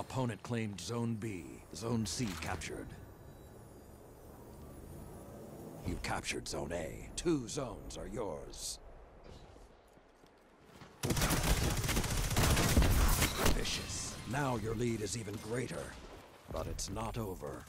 Opponent claimed Zone B. Zone C captured. You captured Zone A. Two zones are yours. Vicious. Now your lead is even greater. But it's not over.